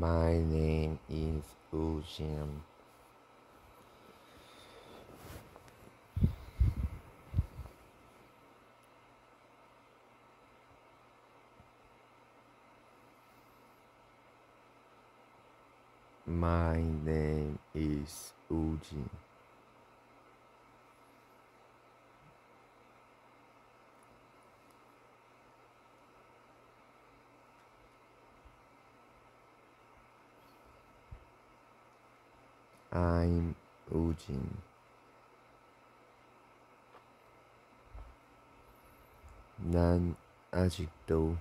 My name is Ujin. My name is Ujin. Ujin. 난 아직도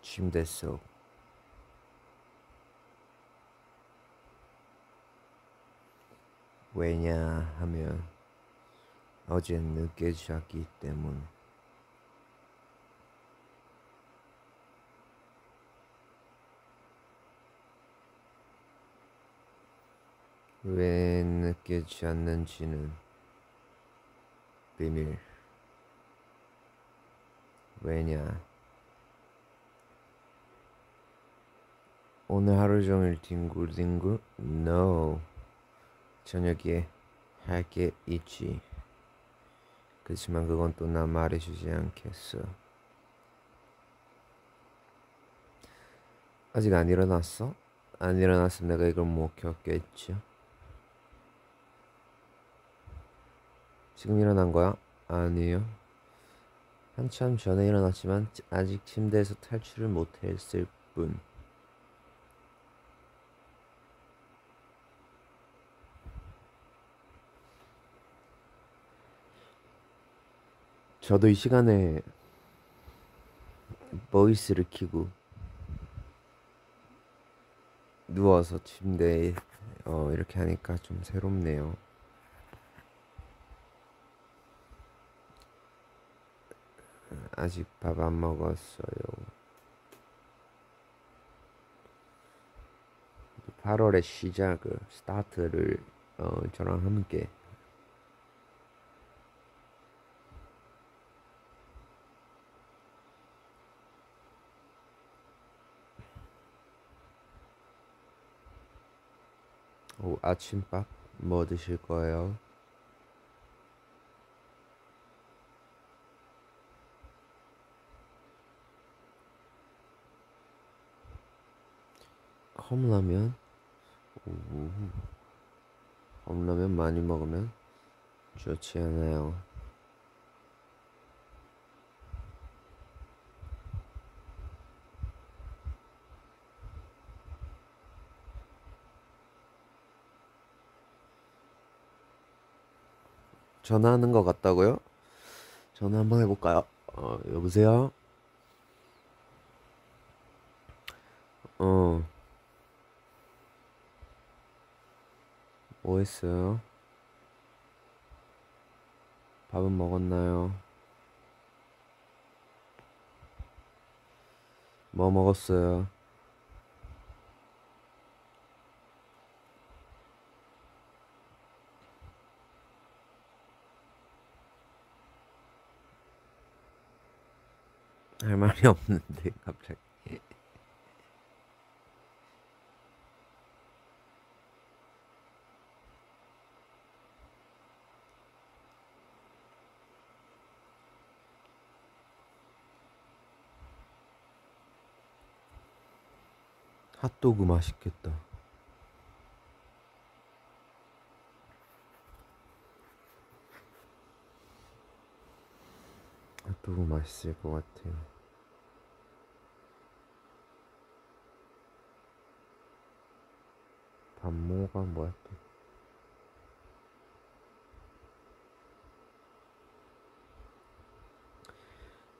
침대 속 왜냐하면 어제 늦게 잤기 때문. 왜 늦게 잤는지는 비밀. 왜냐? 오늘 하루 종일 뒹굴뒹굴? No. 저녁에 할 게 있지. 그렇지만 그건 또 나 말해주지 않겠어. 아직 안 일어났어? 안 일어났으면 내가 이걸 못 켰겠죠? 지금 일어난 거야? 아니요. 한참 전에 일어났지만 아직 침대에서 탈출을 못했을 뿐. 저도 이 시간에 보이스를 키고 누워서 침대에 어, 이렇게 하니까 좀 새롭네요. 아직 밥 안 먹었어요. 8월의 시작을 스타트를 어, 저랑 함께 오, 아침밥 뭐 드실 거예요? 컵라면? 오, 컵라면 많이 먹으면 좋지 않아요. 전화하는 것 같다고요? 전화 한번 해볼까요? 어, 여보세요? 어, 뭐 했어요? 밥은 먹었나요? 뭐 먹었어요? 할 말이 없는데 갑자기 핫도그 맛있겠다. 핫도그 맛있을 것 같아요. 반모가 뭐야 또?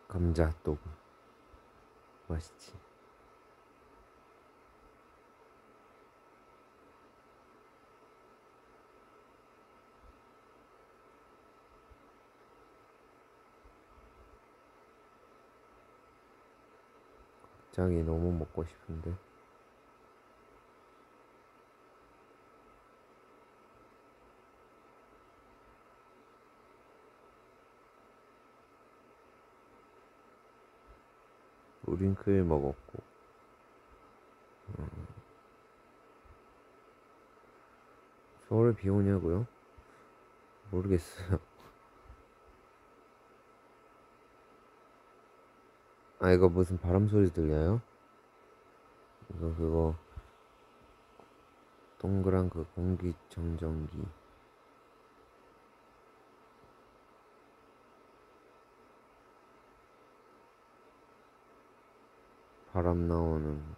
감자 핫도그 맛있지. 갑자기 너무 먹고 싶은데. 우링크에 먹었고 음. 서울 비 오냐고요? 모르겠어요 아 이거 무슨 바람 소리 들려요? 이거 그거. 동그란 그 공기청정기. 바람 나오는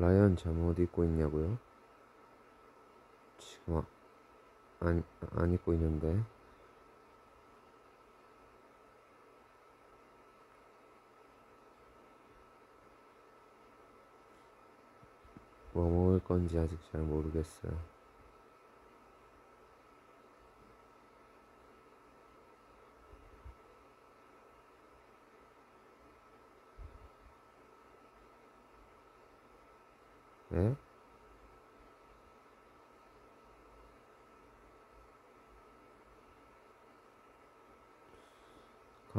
라이언 잠옷 입고 있냐고요? 지금 아, 안, 안 입고 있는데 뭐 먹을 건지 아직 잘 모르겠어요. 네?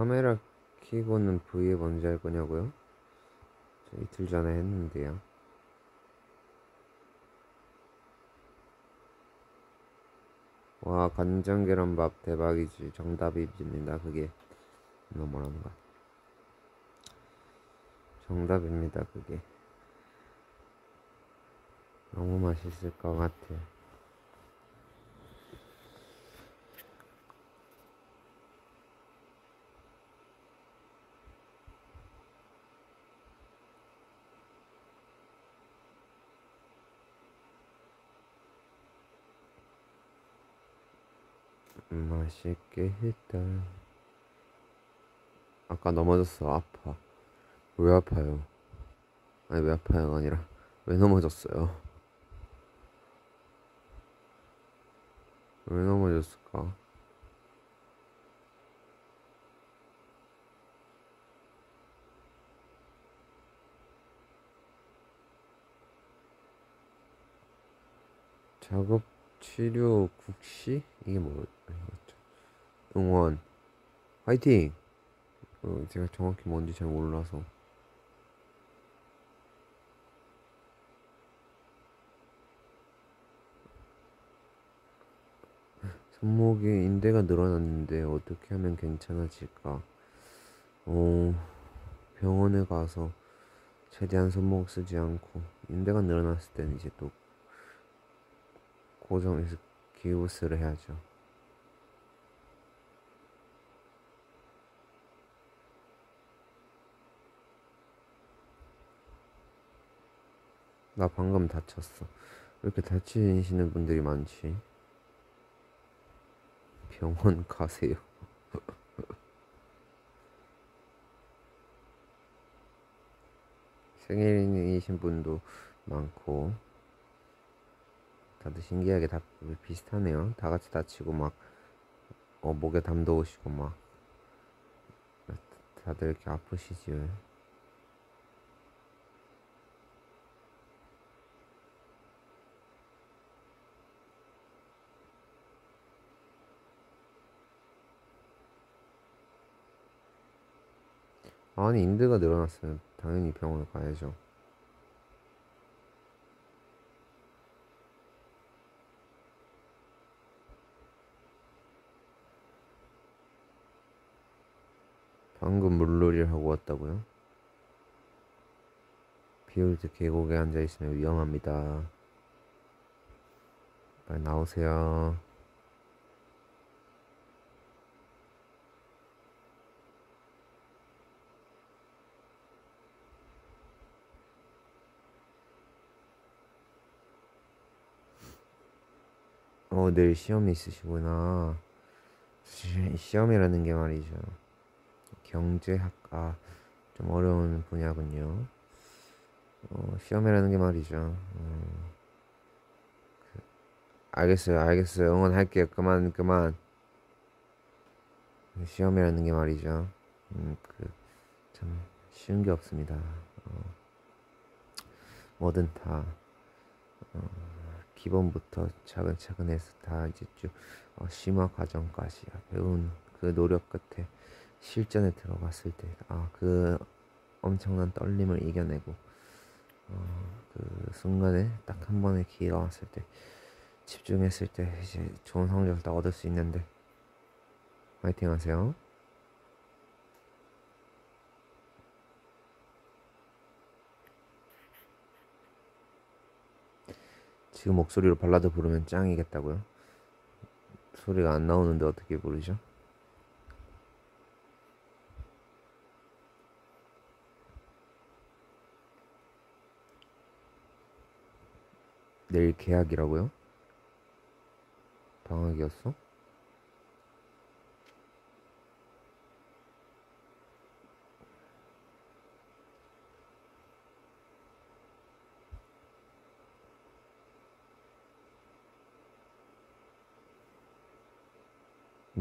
카메라 켜고는 V에 먼저 할 거냐고요? 저 이틀 전에 했는데요. 와 간장 계란밥 대박이지. 정답입니다. 그게 너 뭐라는 거야? 정답입니다 그게. 너무 맛있을 것 같아 맛있게 했다. 아까 넘어졌어. 아파. 왜 아파요? 아니, 왜 아파요가 아니라, 왜 넘어졌어요? 왜 넘어졌을까? 작업 치료 국시? 이게 뭐, 응원. 화이팅! 어, 제가 정확히 뭔지 잘 몰라서. 손목에 인대가 늘어났는데 어떻게 하면 괜찮아질까? 어, 병원에 가서 최대한 손목 쓰지 않고 인대가 늘어났을 때는 이제 또 고정해서 기우스를 해야죠. 나 방금 다쳤어. 왜 이렇게 다치시는 분들이 많지? 병원 가세요. 생일이신 분도 많고 다들 신기하게 다 비슷하네요. 다 같이 다치고 막 어, 목에 담도 오시고 막 다들 이렇게 아프시지 아니 인대가 늘어났으면 당연히 병원을 가야죠. 방금 물놀이를 하고 왔다고요? 비올 때 계곡에 앉아 있으면 위험합니다. 빨리 나오세요. 어, 내일 시험이 있으시구나. 시험이라는 게 말이죠. 경제학과 좀 어려운 분야군요. 어, 시험이라는 게 말이죠. 어, 그, 알겠어요, 알겠어요. 응원할게요. 그만, 그만. 시험이라는 게 말이죠. 음, 그, 참 쉬운 게 없습니다. 어, 뭐든 다 어, 기본부터 차근차근 해서 다 이제 쭉 어, 심화 과정까지 배운 그 노력 끝에 실전에 들어갔을 때 아 그 엄청난 떨림을 이겨내고 어, 그 순간에 딱 한 번의 기회가 왔을 때 집중했을 때 이제 좋은 성적을 다 얻을 수 있는데 화이팅 하세요. 지금 목소리로 발라드 부르면 짱이겠다고요? 소리가 안 나오는데 어떻게 부르죠? 내일 계약이라고요? 방학이었어?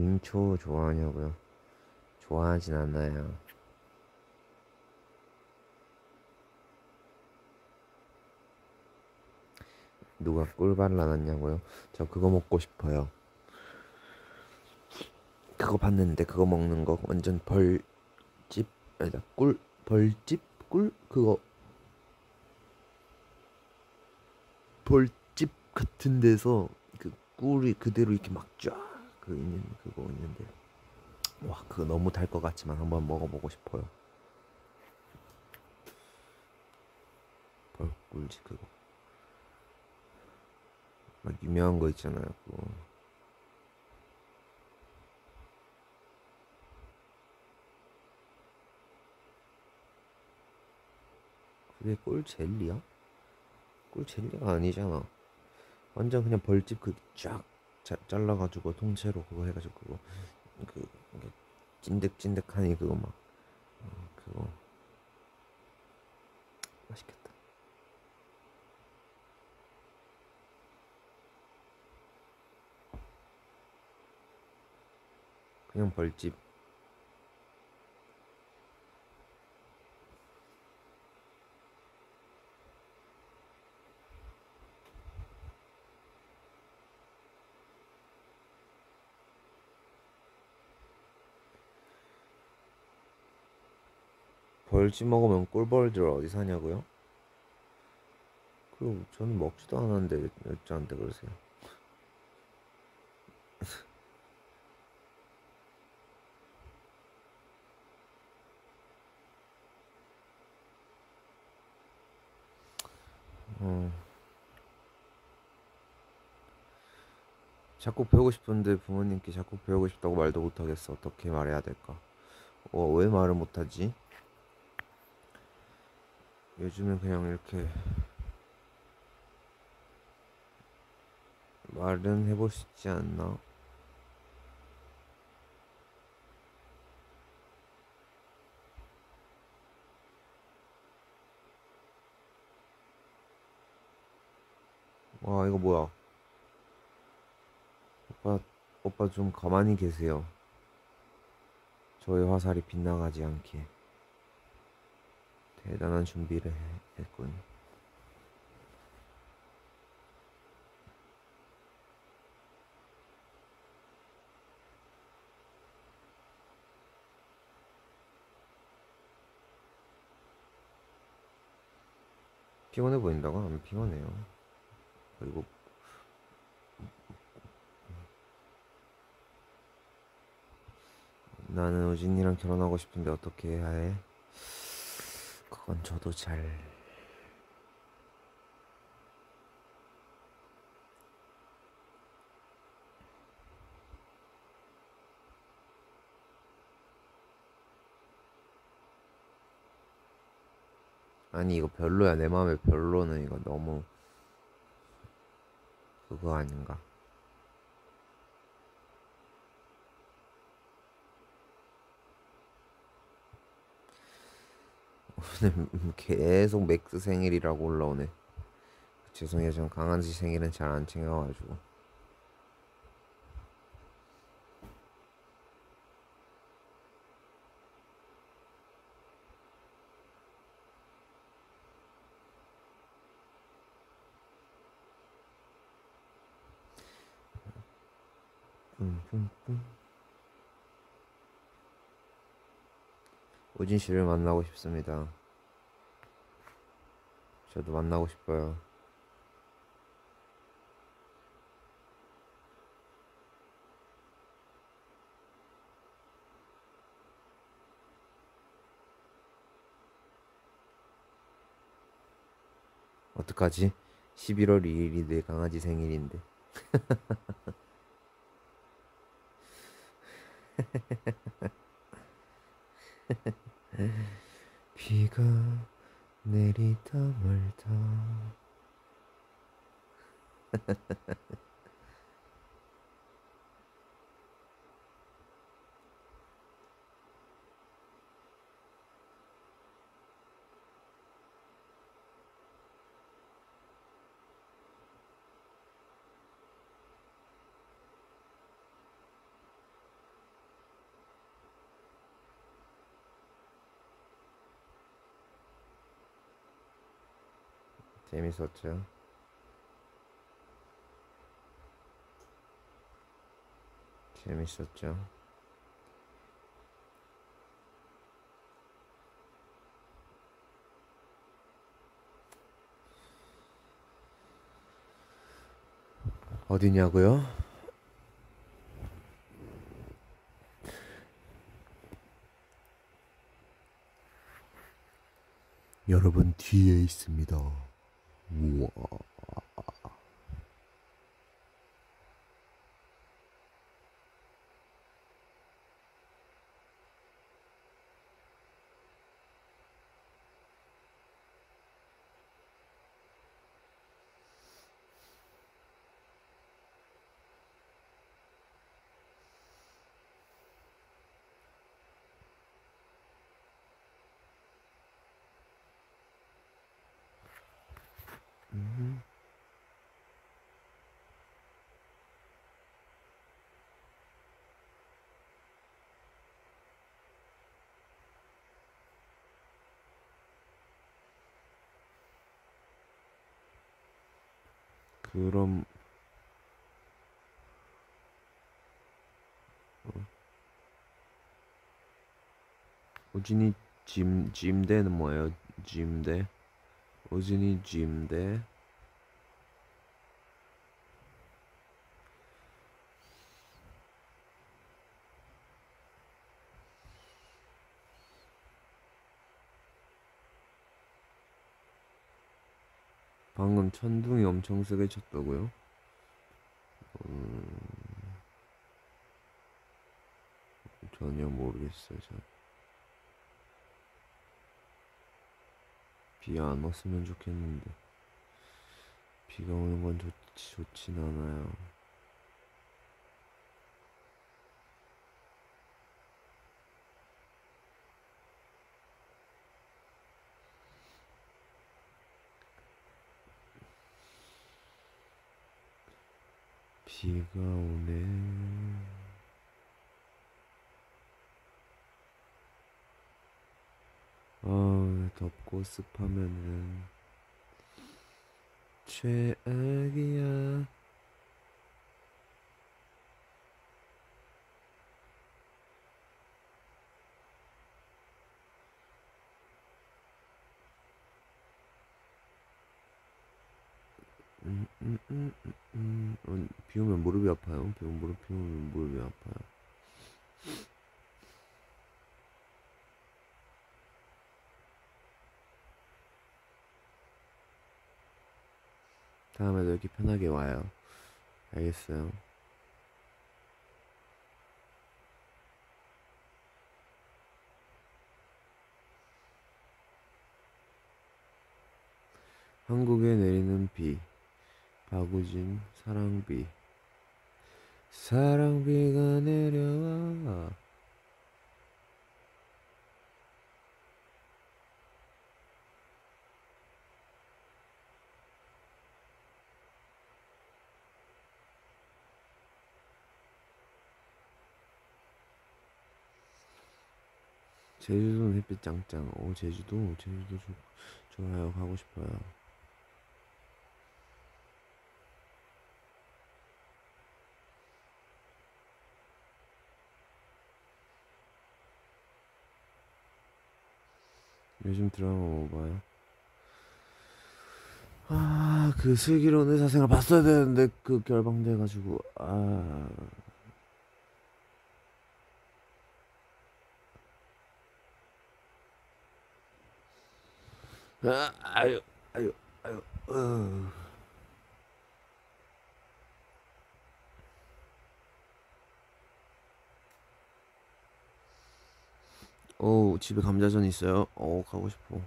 민초 좋아하냐고요? 좋아하진 않아요. 누가 꿀 발라놨냐고요? 저 그거 먹고 싶어요. 그거 봤는데 그거 먹는 거 완전 벌집 아니다 꿀 벌집 꿀 그거 벌집 같은 데서 그 꿀이 그대로 이렇게 막 쫙 그 있는 그거 있는데 와 그거 너무 달 것 같지만 한번 먹어보고 싶어요. 벌꿀집 그거. 막 유명한 거 있잖아요. 그거. 그게 꿀 젤리야? 꿀 젤리가 아니잖아. 완전 그냥 벌집 그 쫙 잘라가지고 통째로 그거 해가지고 그거 그 찐득찐득하니 그거 막 어, 그거 맛있겠다. 그냥 벌집 벌집 먹으면 꿀벌들 어디 사냐고요? 그럼 저는 먹지도 않았는데 왜 저한테 그러세요? 어. 자꾸 배우고 싶은데 부모님께 자꾸 배우고 싶다고 말도 못하겠어. 어떻게 말해야 될까? 어, 왜 말을 못하지? 요즘엔 그냥 이렇게 말은 해볼 수 있지 않나? 와, 이거 뭐야? 오빠, 오빠 좀 가만히 계세요. 저의 화살이 빗나가지 않게. 대단한 준비를 했군. 피곤해 보인다고? 안 피곤해요. 그리고 나는 우진이랑 결혼하고 싶은데 어떻게 해야 해? 그건 저도 잘 아니 이거 별로야. 내 마음에 별로는 이거 너무 그거 아닌가 음, 음, 계속 맥스 생일이라고 올라오네. 죄송해요. 전 강아지 생일은 잘 안 챙겨가지고. 음, 음, 음. 우진 씨를 만나고 싶습니다. 저도 만나고 싶어요. 어떡하지? 11월 2일이 내 강아지 생일인데. 비가 내리다 말다. 재밌었죠? 재밌었죠? 어디냐고요? 여러분 뒤에 있습니다. 우 그럼 어. 우진이 짐 짐대는 뭐예요? 짐대? 우진이 짐대? 천둥이 엄청 세게 쳤다고요? 음, 전혀 모르겠어요. 전. 비안 왔으면 좋겠는데 비가 오는 건 좋지, 좋진 않아요. 비가 오네. 아, 덥고 습하면은 최악이야. 음, 음, 음, 음, 음. 어, 비 오면 무릎이 아파요. 비 오면 무릎 비 오면 무릎이 아파요. 다음에도 이렇게 편하게 와요. 알겠어요. 한국에 내리는 비. 박우진 사랑비. 사랑비가 내려와. 제주도는 햇빛 짱짱. 오, 제주도, 제주도 좋, 좋아요. 가고 싶어요. 요즘 드라마 뭐 봐요? 아, 그 슬기로운 의사생활 봤어야 되는데 그 결방돼가지고 아. 아, 아유, 아유, 아유, 어. 오, 집에 감자전 있어요? 어, 가고 싶어.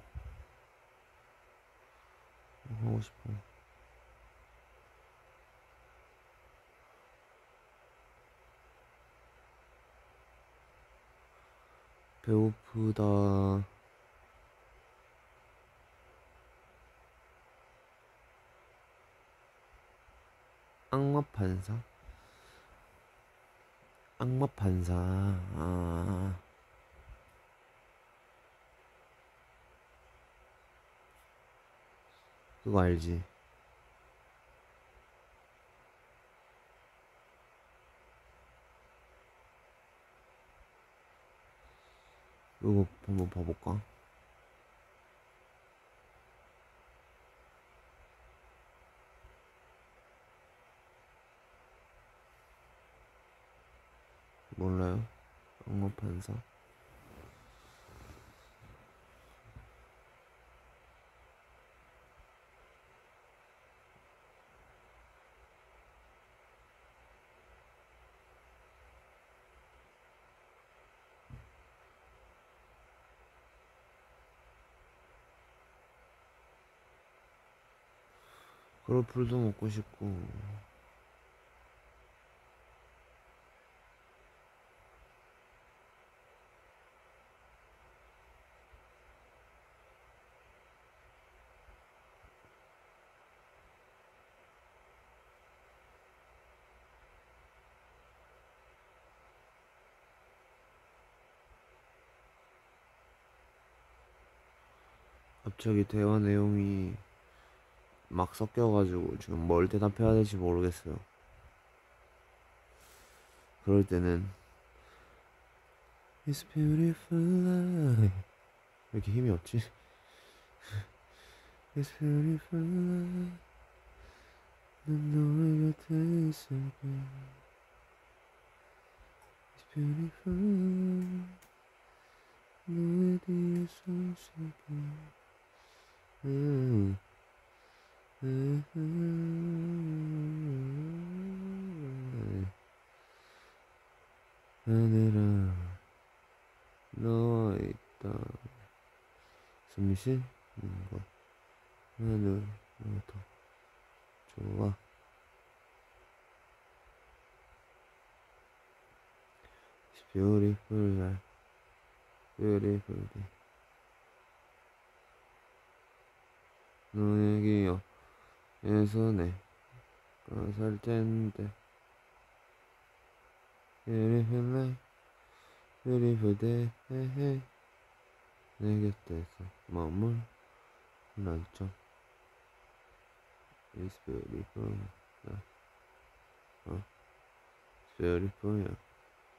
가고 싶어. 배고프다. 악마 판사? 악마 판사. 아. 그거 알지? 이거 한번 봐볼까? 몰라요? 악마 판사? 그로풀도 먹고 싶고. 갑자기 대화 내용이 막 섞여가지고 지금 뭘 대답해야 될지 모르겠어요. 그럴 때는 It's beautiful life 왜 이렇게 힘이 없지? It's beautiful life 난 너의 곁에 있을게 It's beautiful 너에 뒤에 서 있을게 음. 하늘아 너와 있다 숨 쉬는 거 하늘 너도 좋아 It's beautiful life beautiful day 너의 기억 예전에 가살 텐데 Beautiful night Beautiful day 내 곁에서 머물 난점 It's beautiful 어 It's beautiful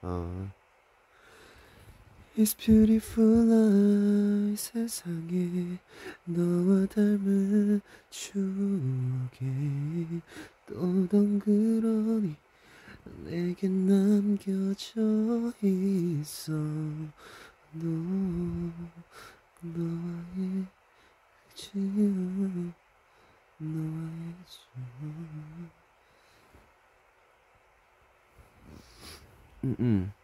아 It's beautiful life 세상에 너와 닮은 추억에 또 덩그러니 내게 남겨져 있어. 너 너와의 지금 너와의 춤 음음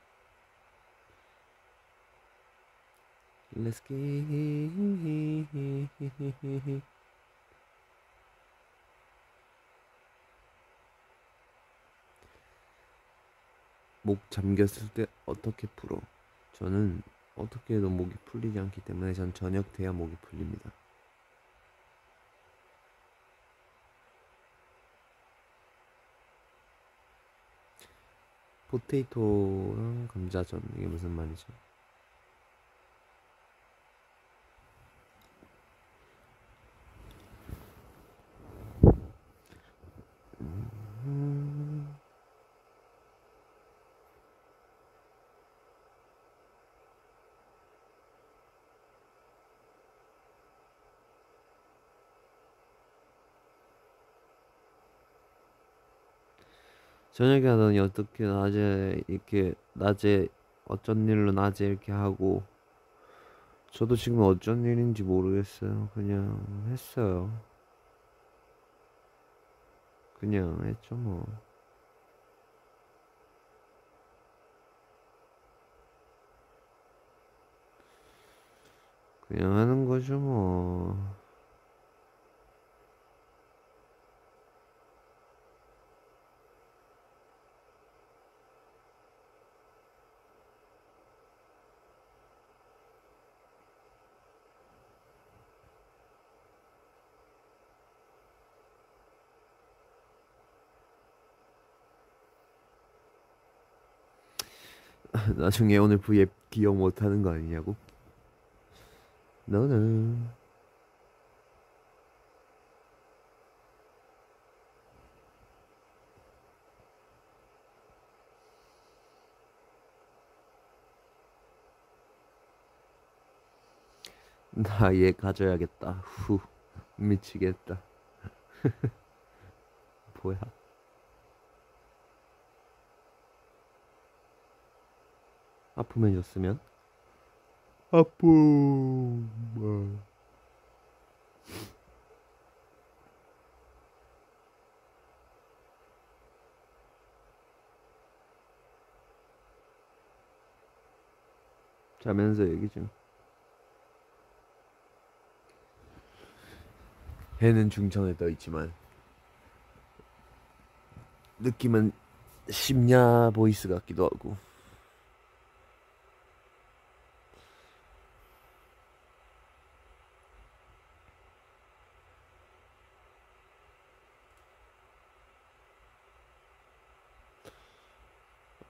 Let's get 목 잠겼을 때 어떻게 풀어? 저는 어떻게 해도 목이 풀리지 않기 때문에 전 저녁 돼야 목이 풀립니다. 포테이토랑 감자전 이게 무슨 말이죠? 저녁에 하더니 어떻게 낮에 이렇게 낮에 어쩐 일로 낮에 이렇게 하고 저도 지금 어쩐 일인지 모르겠어요. 그냥 했어요. 그냥 했죠 뭐. 그냥 하는 거죠 뭐. 나중에 오늘 V앱 기억 못하는 거 아니냐고? 너는 나 얘 가져야겠다. 후 미치겠다. 뭐야? 아프면졌으면? 아픔 자면서 얘기 좀. 해는 중천에 떠 있지만 느낌은 심야 보이스 같기도 하고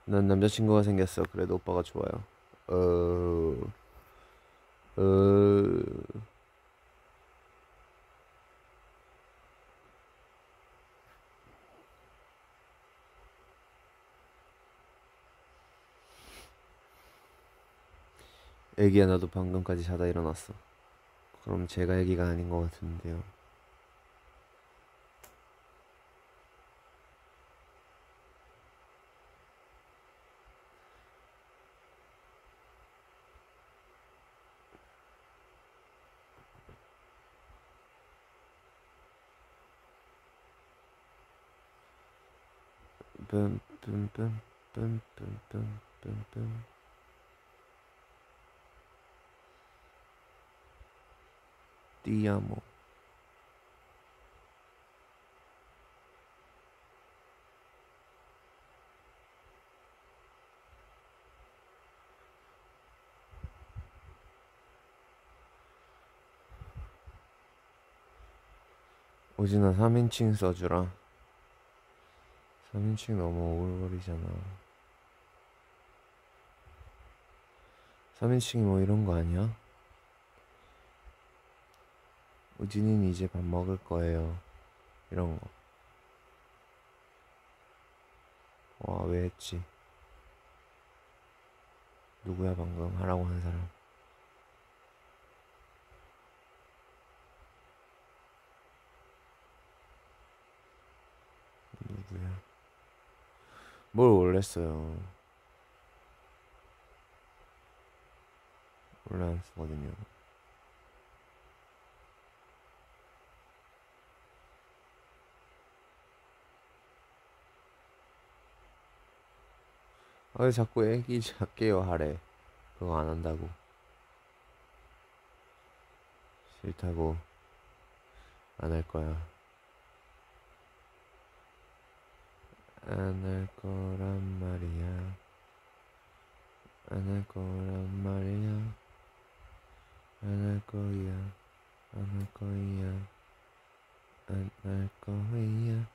난 남자친구가 생겼어. 그래도 오빠가 좋아요. 어, 어, 애기야 나도 방금까지 자다 일어났어. 그럼 제가 애기가 아닌 것 같은데요. 뿜뿜뿜뿜뿜뿜뿜 띠아모. 오진아 3인칭 써주라 3인칭 너무 오글거리잖아 3인칭이 뭐 이런 거 아니야? 우진이는 이제 밥 먹을 거예요 이런 거 와, 왜 했지? 누구야, 방금 하라고 한 사람? 누구야? 뭘 올렸어요? 원래 안 쓰거든요. 아, 왜 자꾸 애기 작게요 하래. 그거 안 한다고. 싫다고. 안 할 거야. 안할 거란 말이야. 안할 거란 말이야. 안 할 거야. 안 할 거야. 안 할 거야.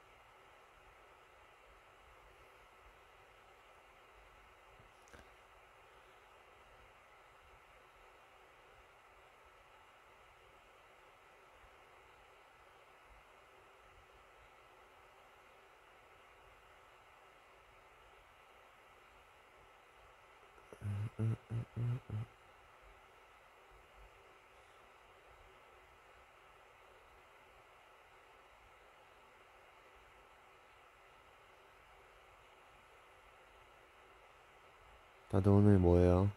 다들 오늘 뭐예요?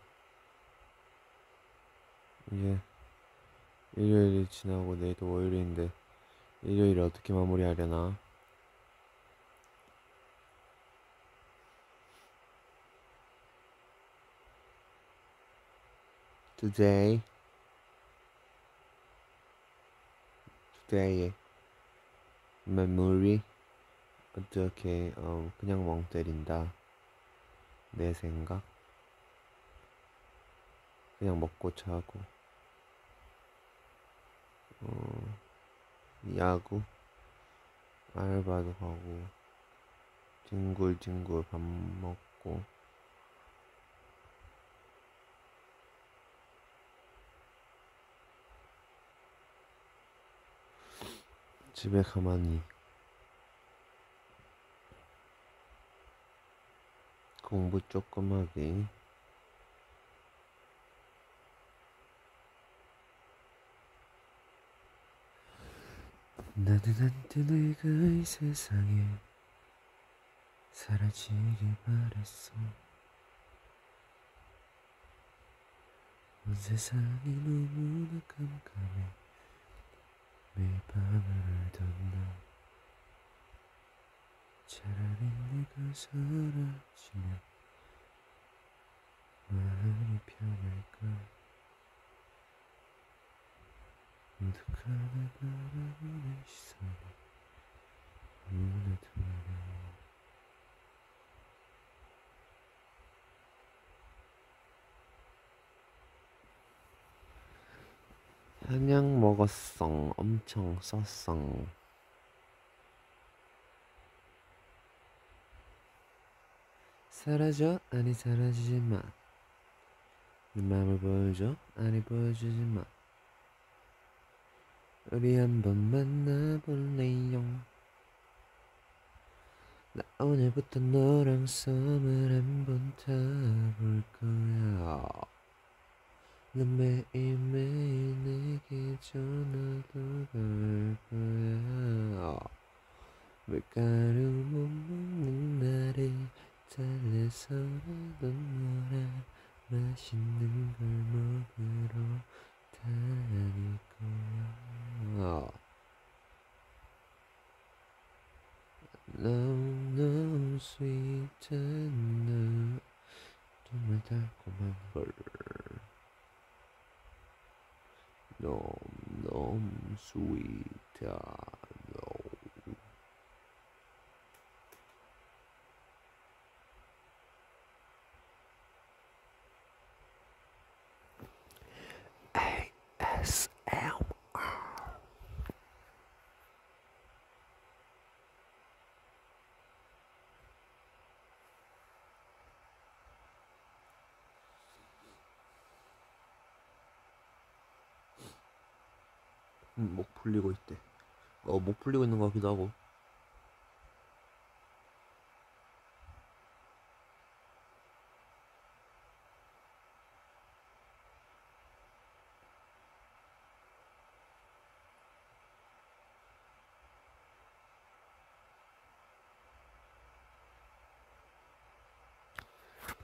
이제 일요일이 지나고 내일도 월요일인데 일요일을 어떻게 마무리하려나? Today, today의 memory. 어떻게 어, 그냥 멍 때린다. 내 생각. 그냥 먹고 자고. 어, 야구. 알바도 가고. 뒹굴뒹굴 밥 먹고 집에 가만히. 공부 조금 하기 나는 한때 내가 이 세상에 사라지길 바랬어. 온 세상이 너무나 깜깜해 매일 밤을 알던 나. 차라리 내가 사라지면 마음이 편할까? 날 바라보는 시선이 눈에 들어 한약 먹었어 엄청 썼어 사라져? 아니 사라지지 마내 맘을 보여줘? 아니 보여주지 마. 우리 한번 만나볼래요? 나 오늘부터 너랑 썸을 한번 타볼 거야 난 매일매일 내게 전화도 걸 거야. 밀가루 못 먹는 날에 달래서라도 너랑 맛있는 걸 먹으러 다닐 거야. 너무 스윗한 너 정말 달콤한 걸 너무 너무 스윗한 너 ASMR 음, 목 풀리고 있대. 어, 목 풀리고 있는 것 같기도 하고.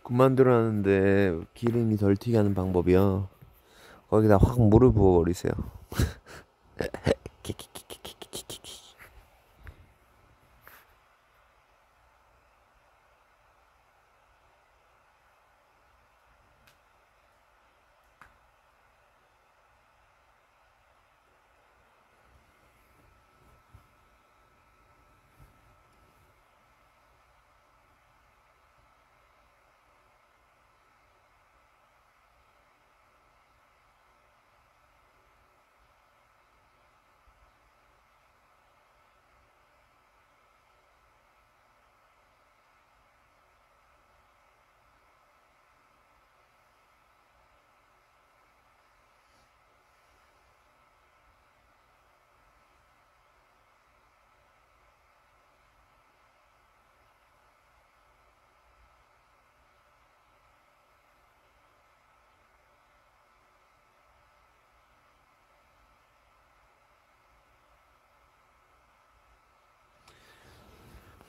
군만 들어놨는데 기름이 덜 튀게 하는 방법이요. 거기다 확 물을 부어버리세요.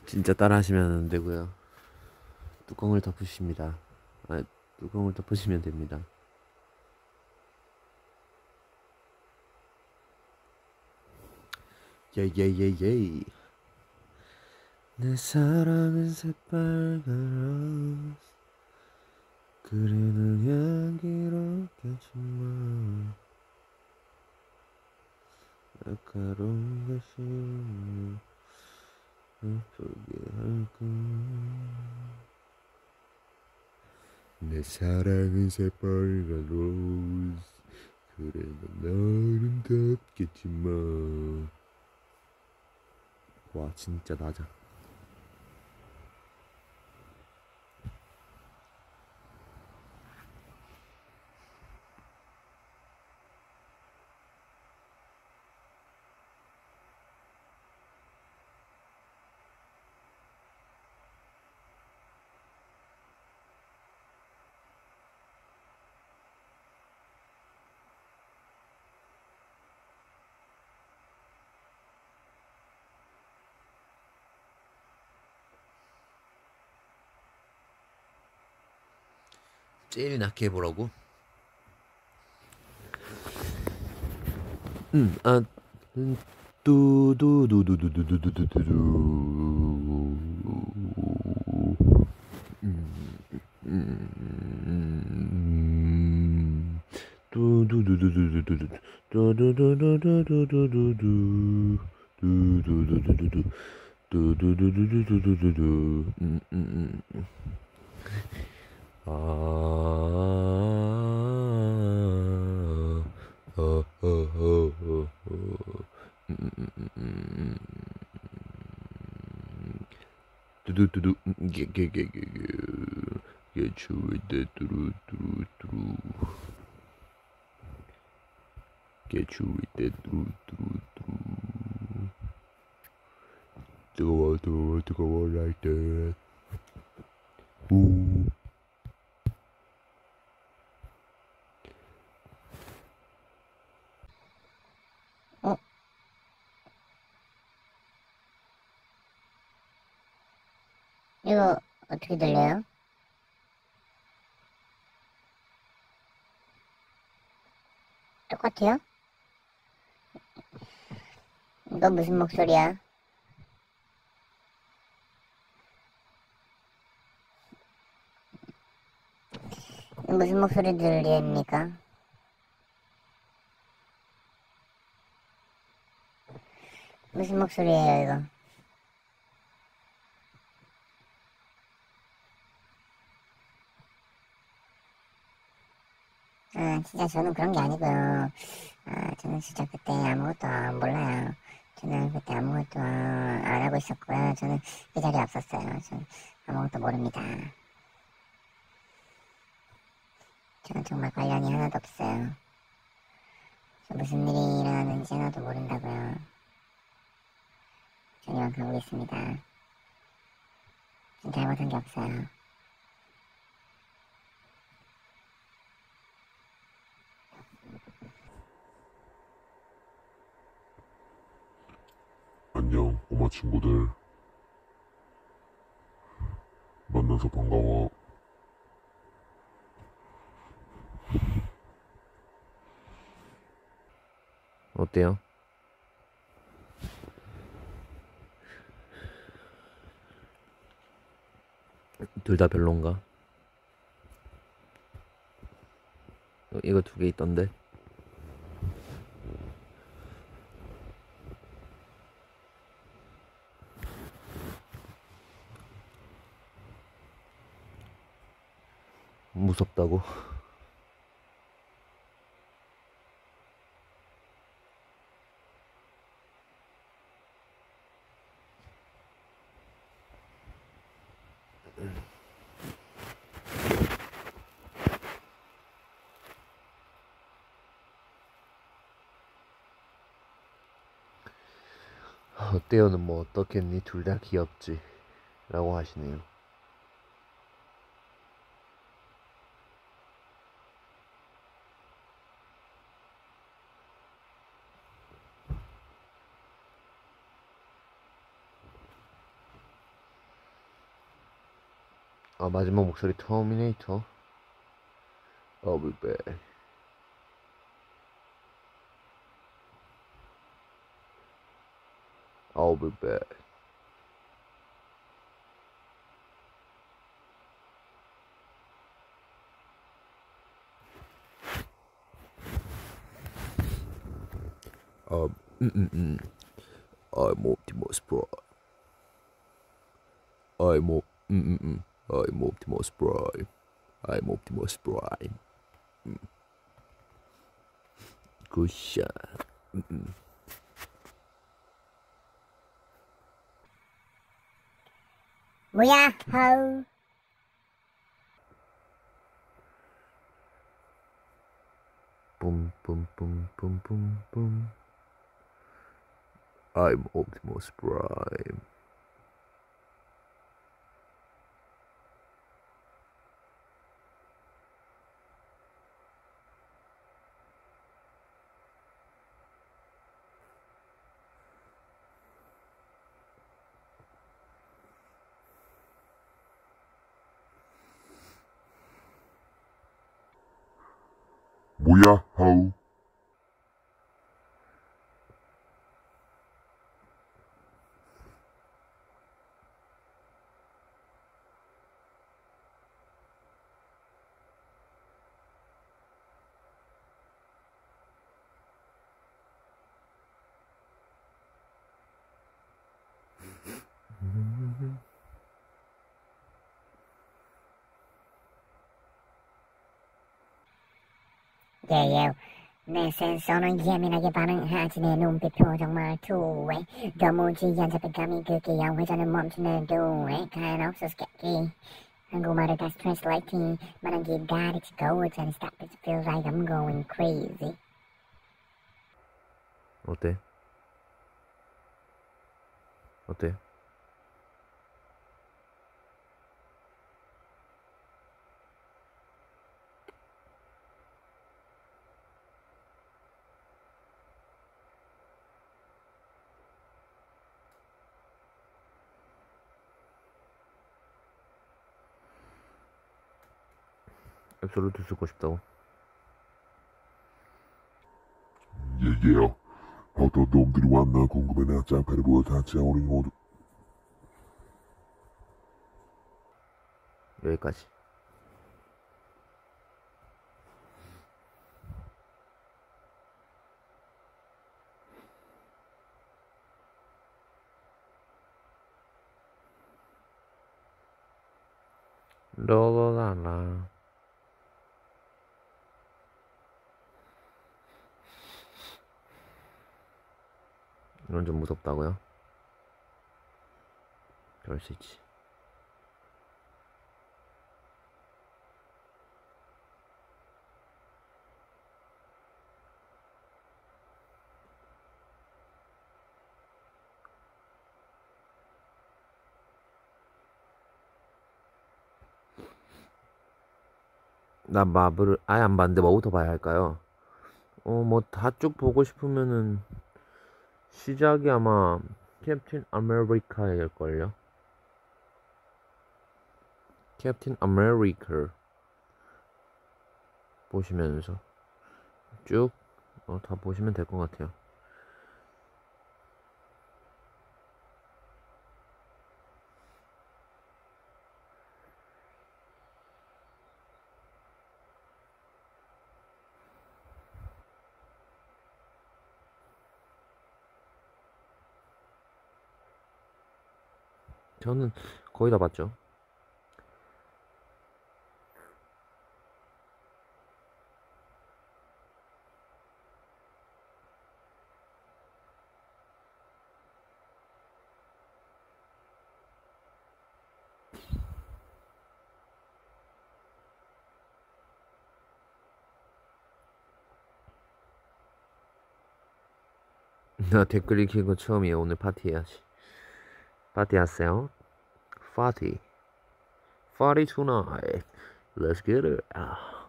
진짜 따라 하시면 안 되고요. 뚜껑을 덮으십니다. 아, 뚜껑을 덮으시면 됩니다. 예예예예. 내 사랑은 새빨간 로스 그리는 향기롭겠지만 날카로운 것이 아프게 할까? 내 사랑은 새빨간 로즈. 그래 넌 아름답겠지만. 와 진짜 낮아 제일 낮게 해보라고? 응, 아, 음, 뚜두두두두두두두두두. 음, 음, 뚜두두두두두두두. 뚜두두두두두두두두. 두두두두두두. 두 두두두두두두두. 음, 음, 음. Ah, get, you with the through, through, through. Get you with. To go out, to go. Ooh. 우. 이거 어떻게 들려요? 똑같아요? 이거 무슨 목소리야? 무슨 목소리 들립니까? 무슨 목소리예요, 이거? 아, 진짜 저는 그런 게 아니고요. 아, 저는 진짜 그때 아무것도 몰라요. 저는 그때 아무것도 안 하고 있었고요. 저는 이 자리에 없었어요. 저는 아무것도 모릅니다. 저는 정말 관련이 하나도 없어요. 저 무슨 일이 일어나는지 하나도 모른다고요. 전 이만 가보겠습니다. 전 잘못한 게 없어요. 안녕, 꼬마 친구들. 만나서 반가워. 어때요? 둘 다 별론가? 어, 이거 두 개 있던데? 무섭다고? 어때요는 뭐 어떻겠니? 둘 다 귀엽지? 라고 하시네요. 마지막 목소리 터미네이터 I'll be back I'll be back 어, 음, 음, 음. I'm Optimus Prime. I'm op- 음, 음, 음. I'm Optimus Prime. I'm Optimus Prime. 음. 굿샷. 음, 음. 뭐야, 하우. 뿜뿜뿜뿜뿜뿜. I'm Optimus Prime. 뭐야, 하우? 예예. 내 센서는 예민하게 반응하지 내 눈빛 표정 말 투에 도무지 안 잡힌 감이 그게야 회전을 멈추는 도에 간혹 수수께끼 한국말을 다시 트랜슬레이팅 말한 기다리지고 있잖아 stop it feels like I'm going crazy 어때? 어때? 앱솔루트 쓰고 싶다고? 얘기해요. 어떤 놈들이 왔나 궁금해 나 짱패를 보여다자 우리 모두 여기까지. 롤롤라 이건 좀 무섭다고요? 그럴 수 있지. 나 마블을 아예 안 봤는데 뭐부터 봐야 할까요? 어, 뭐 다 쭉 보고 싶으면은 시작이 아마 캡틴 아메리카일걸요? 캡틴 아메리카 보시면서 쭉 어, 다 보시면 될 것 같아요. 저는 거의 다 봤죠. 나 댓글 읽힌 거 처음이에요. 오늘 파티 해야지. 파티 하세요. Fatih. Fatih tonight. Let's get it. Ah.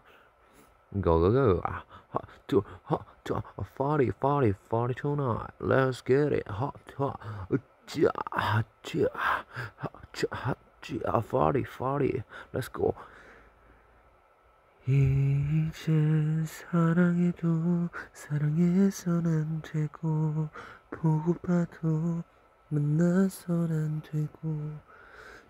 Go, go, go. Ah. Hot hot, hot to, Fatih, Fatih, Fatih tonight. Let's get it. Hot hot, hot. Hot, hot, hot. Hot, hot, Fatih, Fatih. Let's go. 이제 사랑해도 사랑해선 안 되고 보고봐도 만나선 안 되고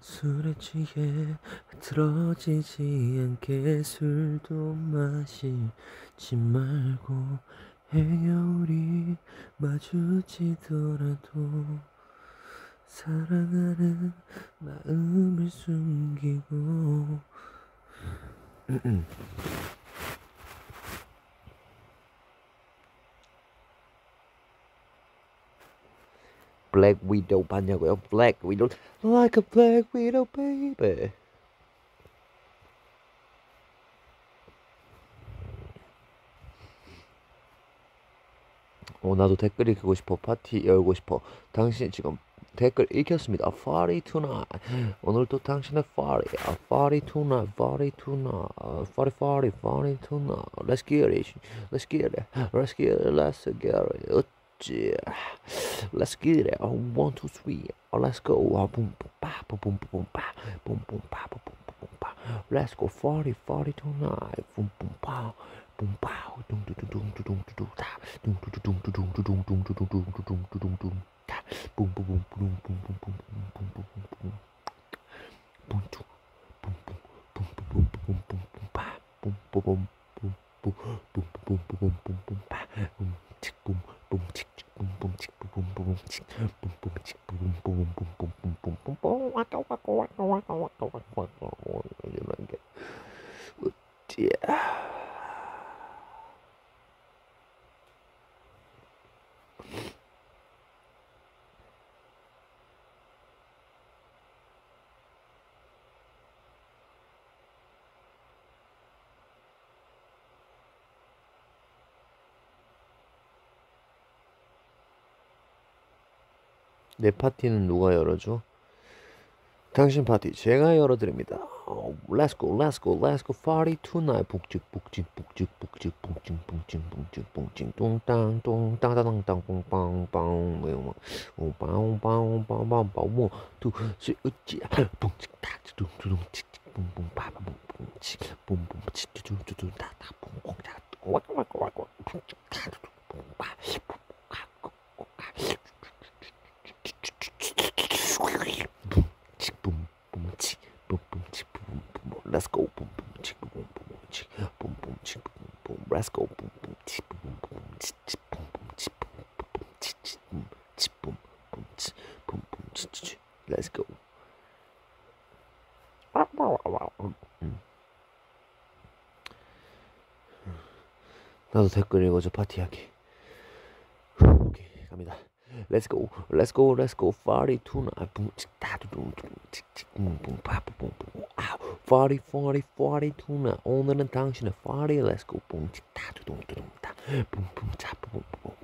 술에 취해 틀어지지 않게 술도 마시지 말고 우리 마주치더라도 사랑하는 마음을 숨기고 Black Widow 봤냐고요? Black Widow like a black widow baby. 어 나도 댓글 읽고 싶어. 파티 열고 싶어. 당신 지금 댓글 읽혔습니다. Party tonight. 오늘도 당신의 파리. 아 party tonight party tonight. Party party party tonight. Let's get it. Let's get it. Let's get it. Let's get it yeah. Let's get it. Oh, one, two, three. Oh, let's go. Oh, boom, boom, ba, boom, boom, boom, ba, boom, boom, ba, boom, boom, boom, ba. Let's go 40, 40 tonight. Boom, boom, pow. Boom, pow. Doom, doom, doom, doom, doom, doom, da. Doom, doom, doom, doom, doom, doom, doom, doom, doom, doom, doom, doom, doom, da. Boom, boom, boom, boom, boom, boom, boom, boom, boom, boom, boom, boom. Boom, two. Boom, boom, boom, boom, boom, boom, boom, ba. Boom, boom, boom, boom, boom, boom, boom, boom, boom, boom, ba. Boom, tick, boom boom tick boom boom tick boom boom boom tick boom boom tick boom boom boom boom boom boom boom boom waka waka waka waka waka waka waka you know get yeah 내 파티는 누가 열어줘? 당신 파티 제가 열어드립니다. 어, Let's go, let's go, let's go party tonight. 북직, 북직, 북직, 북직, 북직, 북직, 북직, 북직, 뚱땅, 뚱땅, 따당땅, 뽕빵빵, 뭐요, 뭐, 빵빵빵빵빵, 뭐, 두, 시, 으찌, 북직, 딱, 두둥, 두둥, 칙, 칙, 뿡뿡, 빠바, 뿡뿡, 칙, 뿡뿡, 딱, 딱, 뿡뿡, 와까, 와까, 북직, 딱, 두둥, 뿡, 빠, Let's go. Boom, boom, chick, boom, boom, chick, boom, boom, chick, boom, boom. Let's go. Boom, boom, chick, boom, boom, chick, boom, boom, chick, boom, boom, chick, boom, chick, boom, boom, chick, boom, boom, chick, chick. Let's go. Wow, wow, wow, wow. 나도 댓글 읽어줘 파티하기. 오케이 갑니다. Let's go, let's go, let's go. 42 now. 40, 40, 42 now. Onder de tanksje 40, let's go. Boom, boom, boom, boom, boom,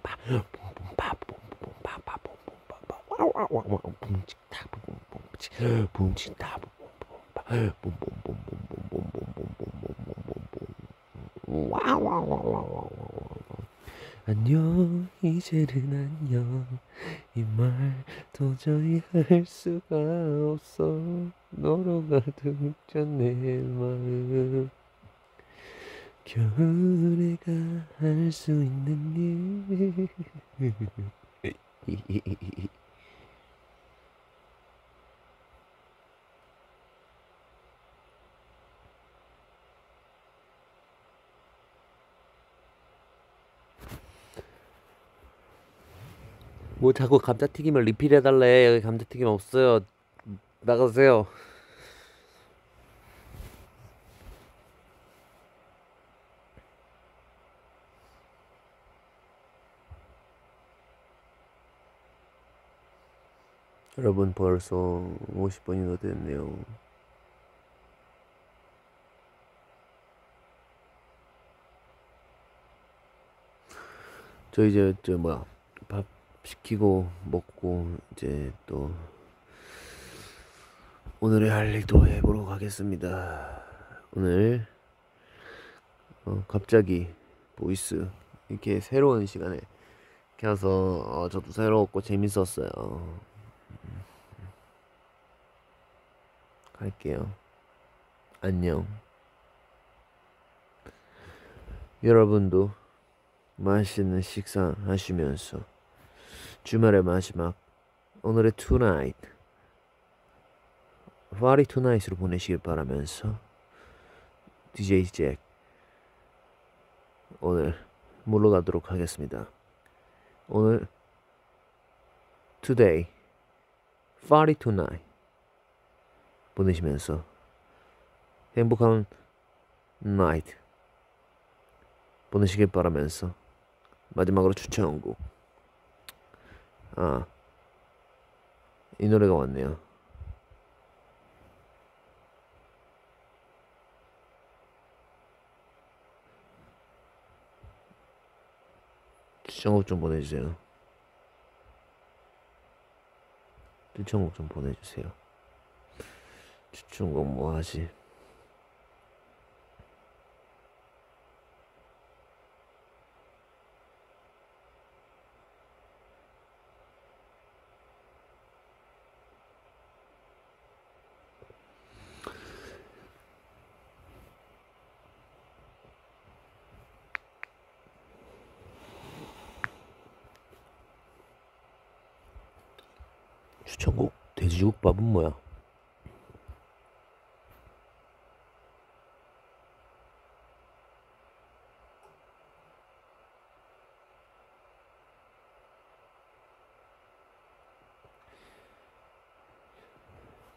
Wow, wow, wow, wow, wow, wow. 안녕 이제는 안녕. 이 말 도저히 할 수가 없어. 너로 가득 찬내 마음. 겨울에가 할 수 있는 일 뭐 자꾸 감자튀김을 리필해달래. 여기 감자튀김 없어요. 나가세요. 여러분 벌써 50분이나 됐네요. 저 이제 저 뭐야. 밥 시키고 먹고 이제 또 오늘의 할 일도 해보러 가겠습니다. 오늘 어, 갑자기 보이스 이렇게 새로운 시간에 켜서 어, 저도 새로웠고 재밌었어요. 할게요. 안녕. 여러분도 맛있는 식사 하시면서 주말의 마지막 오늘의 tonight party tonight으로 보내시길 바라면서 DJ 잭 오늘 물러가도록 하겠습니다. 오늘 today party tonight 보내시면서 행복한 나이트 보내시길 바라면서 마지막으로 추천곡 아 이 노래가 왔네요. 추천곡 좀 보내주세요. 추천곡 좀 보내주세요. 추천곡 뭐 하지 추천곡 돼지국밥은 뭐야?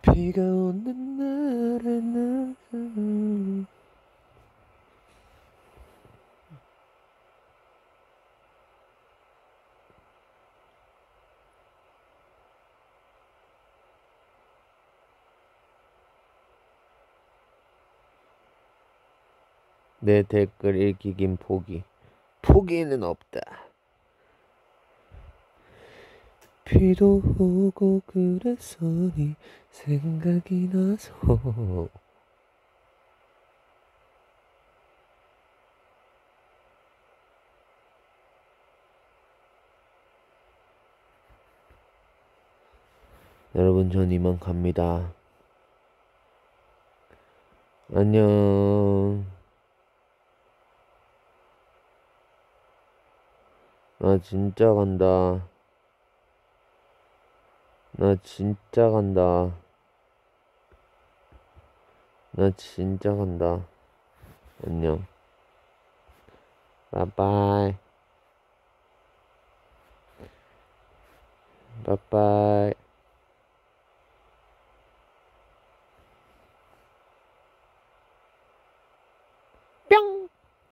비가 오는 날에는 내 댓글 읽기긴 포기. 포기는 없다. 비도 오고 그래서 니 생각이 나서 여러분 전 이만 갑니다. 안녕. 나 진짜 간다. 나 진짜 간다. 나 진짜 간다. 안녕. 바이바이. 바이바이.